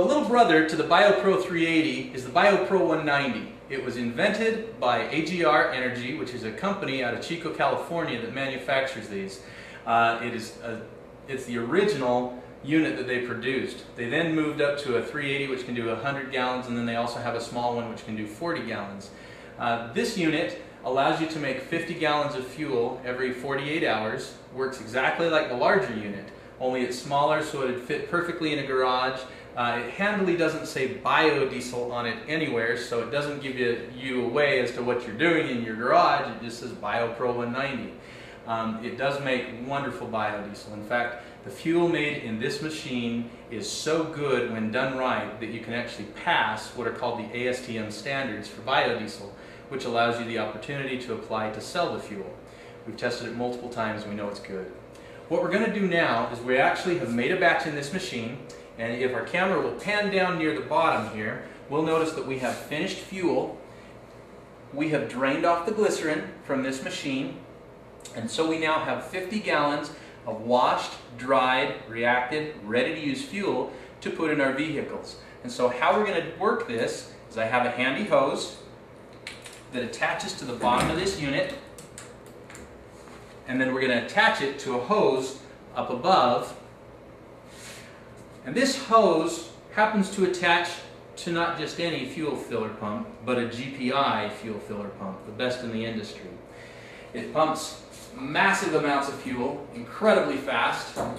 The little brother to the BioPro 380 is the BioPro 190. It was invented by AGR Energy, which is a company out of Chico, California that manufactures these. Uh, it is a, it's the original unit that they produced. They then moved up to a 380 which can do 100 gallons and then they also have a small one which can do 40 gallons. Uh, this unit allows you to make 50 gallons of fuel every 48 hours, works exactly like the larger unit, only it's smaller so it would fit perfectly in a garage. Uh, it handily doesn't say biodiesel on it anywhere, so it doesn't give you, you away as to what you're doing in your garage. It just says BioPro 190. Um, it does make wonderful biodiesel. In fact, the fuel made in this machine is so good when done right that you can actually pass what are called the ASTM standards for biodiesel, which allows you the opportunity to apply to sell the fuel. We've tested it multiple times and we know it's good. What we're going to do now is we actually have made a batch in this machine and if our camera will pan down near the bottom here, we'll notice that we have finished fuel. We have drained off the glycerin from this machine and so we now have 50 gallons of washed, dried, reacted, ready to use fuel to put in our vehicles. And so how we're going to work this is I have a handy hose that attaches to the bottom of this unit and then we're going to attach it to a hose up above and this hose happens to attach to not just any fuel filler pump but a GPI fuel filler pump, the best in the industry. It pumps massive amounts of fuel, incredibly fast. So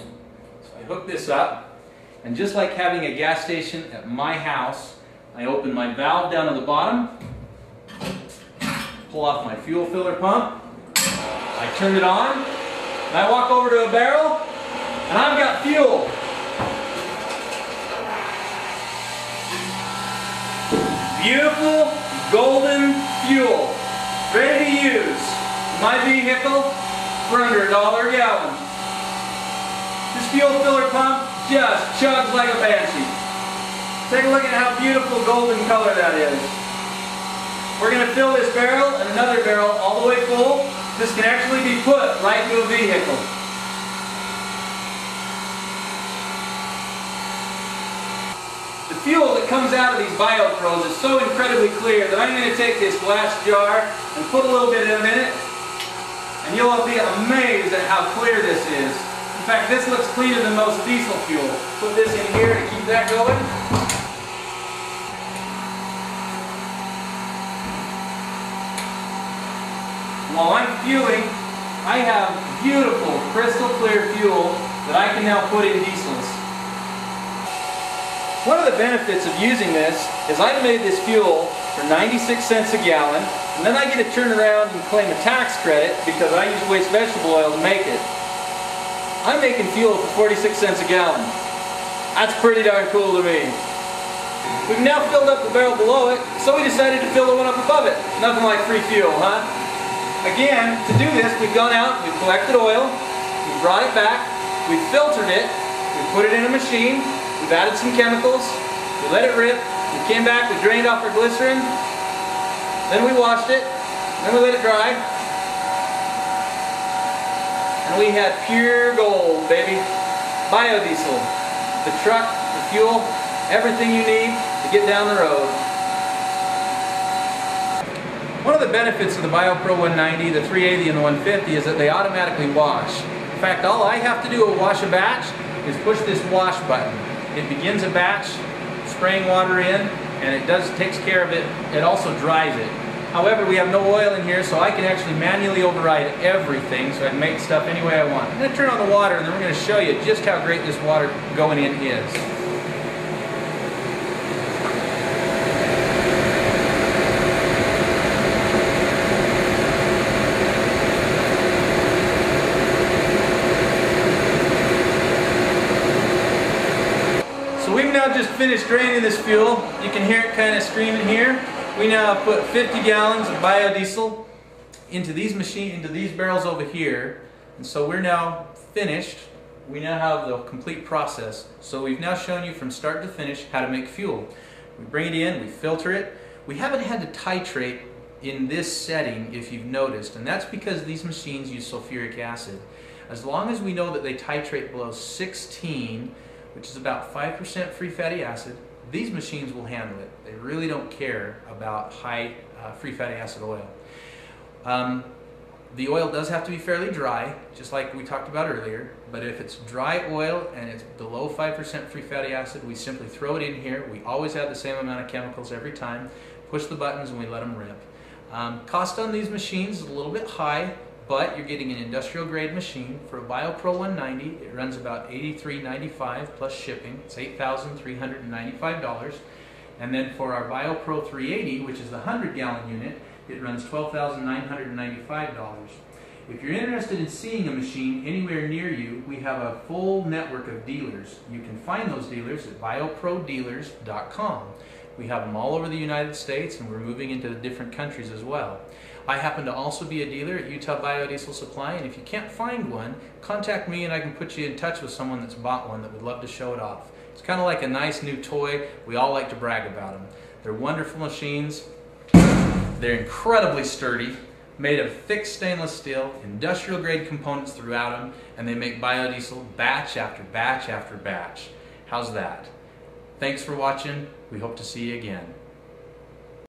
I hook this up, and just like having a gas station at my house, I open my valve down at the bottom, pull off my fuel filler pump, I turn it on, and I walk over to a barrel, and I've got fuel. Beautiful golden fuel, ready to use. My vehicle for under a dollar a gallon. This fuel filler pump just chugs like a banshee. Take a look at how beautiful golden color that is. We're going to fill this barrel and another barrel all the way full. This can actually be put right to a vehicle. Fuel that comes out of these BioPros is so incredibly clear that I'm going to take this glass jar and put a little bit in it and you'll be amazed at how clear this is. In fact, this looks cleaner than most diesel fuel. Put this in here to keep that going. While I'm fueling, I have beautiful crystal clear fuel that I can now put in diesels. One of the benefits of using this is I've made this fuel for 96 cents a gallon and then I get to turn around and claim a tax credit because I use waste vegetable oil to make it. I'm making fuel for 46 cents a gallon. That's pretty darn cool to me. We've now filled up the barrel below it, so we decided to fill the one up above it. Nothing like free fuel, huh? Again, to do this, we've gone out, we've collected oil, we've brought it back, we've filtered it, we've put it in a machine, we've added some chemicals, we let it rip, we came back, we drained off our glycerin, then we washed it. Then we let it dry. And we had pure gold, baby. Biodiesel. The truck, the fuel, everything you need to get down the road. One of the benefits of the BioPro 190, the 380, and the 150 is that they automatically wash. In fact, all I have to do to wash a batch is push this wash button. It begins a batch, spraying water in, and it does takes care of it. It also dries it. However, we have no oil in here, so I can actually manually override everything, so I can make stuff any way I want. I'm going to turn on the water, and then we're going to show you just how great this water going in is. So we've now just finished draining this fuel. You can hear it kind of screaming here. We now put 50 gallons of biodiesel into these machine, into these barrels over here. And so we're now finished. We now have the complete process. So we've now shown you from start to finish how to make fuel. We bring it in, we filter it. We haven't had to titrate in this setting if you've noticed, and that's because these machines use sulfuric acid. As long as we know that they titrate below 16, which is about 5% free fatty acid, these machines will handle it. They really don't care about high uh, free fatty acid oil. Um, the oil does have to be fairly dry, just like we talked about earlier, but if it's dry oil and it's below 5% free fatty acid, we simply throw it in here. We always have the same amount of chemicals every time, push the buttons and we let them rip. Um, cost on these machines is a little bit high, but you're getting an industrial grade machine. For a BioPro 190, it runs about $83.95 plus shipping. It's $8,395. And then for our BioPro 380, which is the 100 gallon unit, it runs $12,995. If you're interested in seeing a machine anywhere near you, we have a full network of dealers. You can find those dealers at bioprodealers.com. We have them all over the United States and we're moving into different countries as well. I happen to also be a dealer at Utah Biodiesel Supply and if you can't find one, contact me and I can put you in touch with someone that's bought one that would love to show it off. It's kind of like a nice new toy. We all like to brag about them. They're wonderful machines. They're incredibly sturdy, made of thick stainless steel, industrial grade components throughout them, and they make biodiesel batch after batch after batch. How's that? Thanks for watching. We hope to see you again.